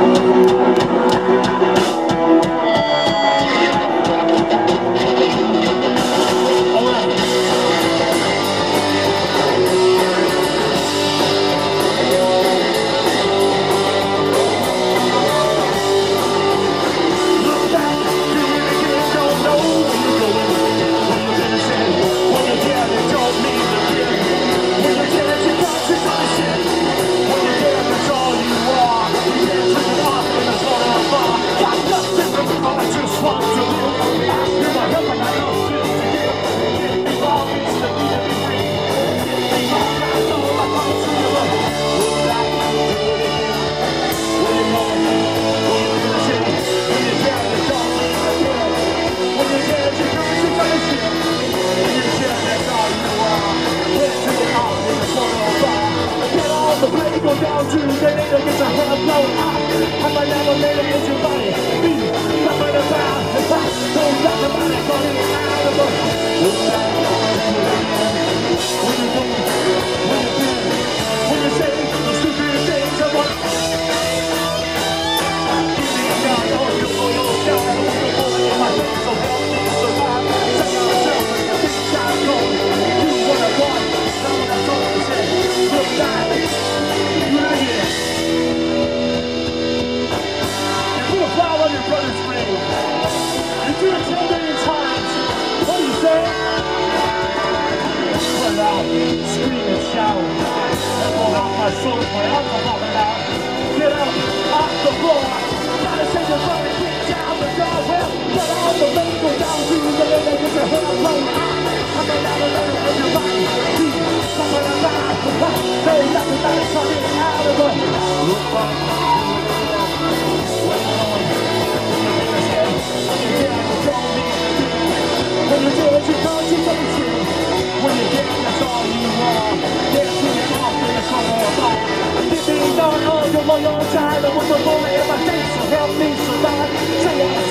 Música go down to the loud, scream and shout. I pull out my soul, my alcohol popping out. Get up, off the floor. Gotta send your body, get down the door. Well, all the rain go down to the lady, get your head up I'm a lot of love in. I'm gonna ride for what? There nothing that is coming out of us. Look up. for your time. I was a bully and my days to help me survive. Say it.